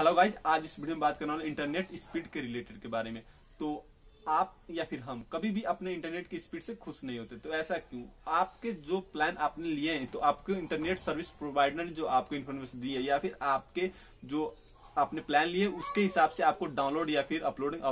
Hello guys आज इस video में बात करने इंटरनेट स्पीड के रिलेटेड के बारे में। तो आप या फिर हम कभी भी अपने इंटरनेट की स्पीड से खुश नहीं होते तो ऐसा क्यों? आपके जो प्लान आपने लिए हैं तो आपके इंटरनेट सर्विस प्रोवाइडर ने जो आपको इन्फॉर्मेशन दी है, या फिर आपके जो आपने प्लान लिए उसके हिसाब से आपको डाउनलोड या फिर अपलोडिंग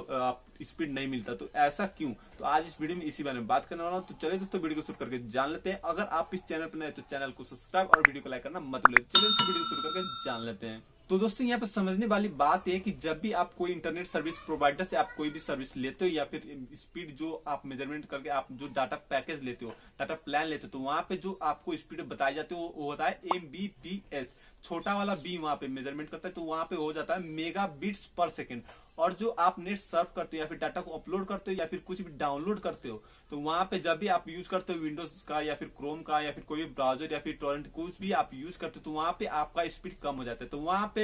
स्पीड नहीं मिलता। तो ऐसा क्यों? तो आज इस वीडियो में इसी बारे में बात करने वाला हूँ। तो चलिए दोस्तों, वीडियो को शुरू करके जान लेते हैं। अगर आप इस चैनल पर नए तो चैनल को सब्सक्राइब और वीडियो को लाइक करना मत भूलिए। चलिए वीडियो शुरू करके जान लेते हैं। तो दोस्तों, यहाँ पे समझने वाली बात है कि जब भी आप कोई इंटरनेट सर्विस प्रोवाइडर से आप कोई भी सर्विस लेते हो या फिर स्पीड जो आप मेज़रमेंट करके आप जो डाटा पैकेज लेते हो डाटा प्लान लेते हो तो वहाँ पे जो आपको स्पीड बताई जाती है, वो होता है एम बी पी एस छोटा वाला बी वहाँ पे मेज़रमेंट करता है तो वहाँ पे हो जाता है मेगा पर सेकेंड और जो आप नेट सर्व करते हो या फिर डाटा को अपलोड करते हो या फिर कुछ भी डाउनलोड करते हो तो वहाँ पे जब भी आप यूज़ करते हो विंडोज़ का या फिर क्रोम का या फिर कोई भी ब्राउज़र या फिर टोरेंट कुछ भी आप यूज़ करते हो तो वहाँ पे आपका स्पीड कम हो जाता है। तो वहाँ पे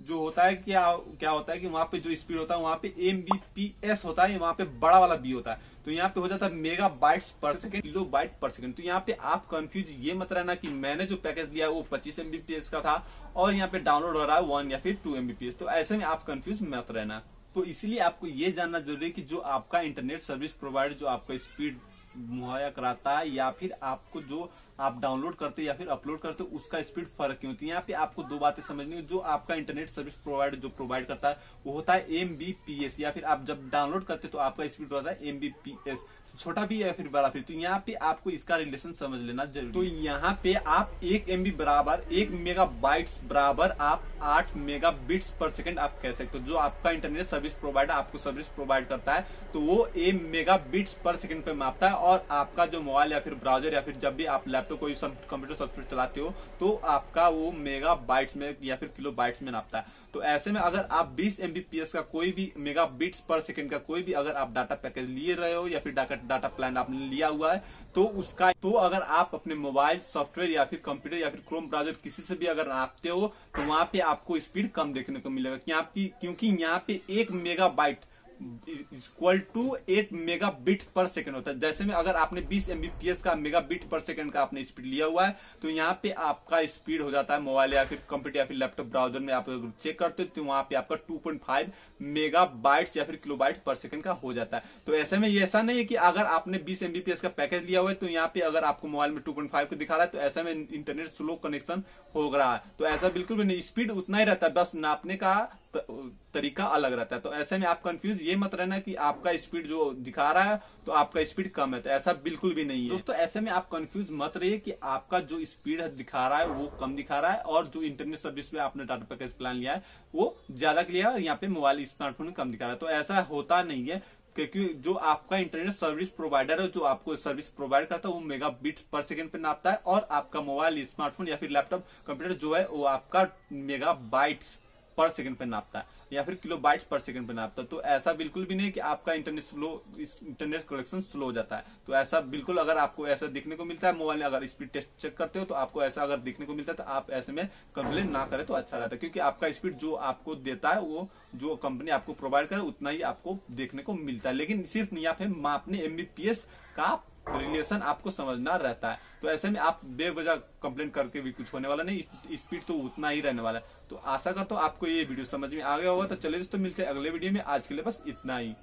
जो होता है क्या क्या होता है कि वहाँ पे जो स्पीड होता है, वहाँ पे एम बी पी एस होता है वहाँ पे बड़ा वाला बी होता है। तो यहाँ पे हो जाता है megabytes per second kilobyte per second तो यहाँ पे आप कंफ्यूज ये मत रहना कि मैंने जो पैकेज लिया वो पच्चीस एमबीपीएस का था और यहाँ पे डाउनलोड हो रहा है वन या फिर टू एमबीपीएस तो ऐसे में आप कंफ्यूज मत रहना। तो इसलिए आपको ये जानना ज़रूरी है कि जो आपका इंटरनेट सर्विस प्रोवाइडर जो आपका स्पीड मुहैया कराता है या फिर आपको जो आप डाउनलोड करते या फिर अपलोड करते, उसका स्पीड फ़र्क क्यों? होती है यहाँ पे आपको दो बातें समझनी है, जो आपका इंटरनेट सर्विस प्रोवाइडर जो प्रोवाइड करता है, वो होता है एमबीपीएस या फिर आप जब डाउनलोड करते तो आपका स्पीड होता है एमबीपीएस छोटा भी या फिर बड़ा। भी तो यहाँ पे आपको इसका रिलेशन समझ लेना ज़रूरी तो यहाँ पे आप एक एमबी बराबर एक मेगा बाइट्स बराबर आप आठ मेगा बिट्स पर सेकंड आप कह सकते हो। जो आपका इंटरनेट सर्विस प्रोवाइडर आपको सर्विस प्रोवाइड करता है तो वो एक मेगा बिट्स पर सेकंड पे मापता है और आपका जो मोबाइल या फिर ब्राउज़र या फिर जब भी आप लैपटॉप कोई कंप्यूटर सॉफ्टवेयर चलाते हो तो आपका वो मेगा बाइट्स में या फिर किलो बाइट्स में नापता है। तो ऐसे में अगर आप 20 एमबीपीएस का कोई भी मेगा बिट्स पर सेकंड का कोई भी अगर आप डाटा पैकेज लिए रहे हो या फिर डाटा डाटा प्लान आपने लिया हुआ है तो उसका तो अगर आप अपने मोबाइल सॉफ्टवेयर या फिर कंप्यूटर या फिर क्रोम ब्राउज़र किसी से भी अगर नापते हो तो वहाँ पे आपको स्पीड कम देखने को मिलेगा। क्योंकि यहाँ पे एक megabyte equal to eight megabit per second होता है। जैसे में अगर आपने 20 एमबीपीएस का मेगा बिट पर सेकंड का आपने स्पीड लिया हुआ है तो यहाँ पे आपका स्पीड हो जाता है मोबाइल या फिर कंप्यूटर या फिर लैपटॉप ब्राउज़र में आप चेक करते हो तो वहाँ पे आपका 2.5 मेगा बाइट या फिर किलो बाइट पर सेकेंड का हो जाता है। तो ऐसे में ये ऐसा नहीं है कि अगर आपने बीस एमबीपीएस का पैकेज लिया हुआ है तो यहाँ पे अगर आपको मोबाइल में टू पॉइंट फाइव को दिखा रहा है तो ऐसे में इंटरनेट स्लो कनेक्शन हो रहा है। तो ऐसा बिल्कुल भी नहीं स्पीड उतना ही रहता है। बस नापने का तरीका अलग रहता है। तो ऐसे में आप कंफ्यूज ये मत रहना कि आपका स्पीड जो दिखा रहा है तो आपका स्पीड कम है। तो ऐसा बिल्कुल भी नहीं है। दोस्तों, ऐसे में आप कंफ्यूज मत रहिए कि आपका जो स्पीड दिखा रहा है, वो कम दिखा रहा है, और जो इंटरनेट सर्विस में आपने डाटा पैकेज प्लान लिया है, वो ज़्यादा लिया है, और यहाँ पे मोबाइल स्मार्टफ़ोन कम दिखा रहा है। तो ऐसा होता नहीं है, क्योंकि जो आपका इंटरनेट सर्विस प्रोवाइडर है, जो आपको सर्विस प्रोवाइड करता है, वो मेगा बिट्स पर सेकंड पे नापता है, और आपका मोबाइल स्मार्टफ़ोन या फिर लैपटॉप कंप्यूटर जो है, वो आपका मेगा बाइट्स पर सेकंड पे नापता है, या फिर किलो बाइट पर सेकंड पे नापता है तो ऐसा बिल्कुल भी नहीं कि आपका internet slow internet connection slow हो जाता है। तो ऐसा बिल्कुल अगर आपको ऐसा दिखने को मिलता है मोबाइल में अगर स्पीड टेस्ट चेक करते हो तो आपको ऐसा अगर दिखने को मिलता है तो आप ऐसे में कंप्लेन ना करें तो अच्छा रहता है, क्योंकि आपका स्पीड जो आपको देता है, वो जो कंपनी आपको प्रोवाइड करे, उतना ही आपको देखने को मिलता है। लेकिन सिर्फ़ यहाँ पे मापने एमबीपीएस का रिलेशन आपको समझना रहता है। तो ऐसे में आप बेवजह कंप्लेन करके भी कुछ होने वाला नहीं स्पीड तो उतना ही रहने वाला है। तो आशा करता हूँ आपको ये वीडियो समझ में आ गया होगा। तो चले दोस्तों, मिलते हैं अगले वीडियो में। आज के लिए बस इतना ही।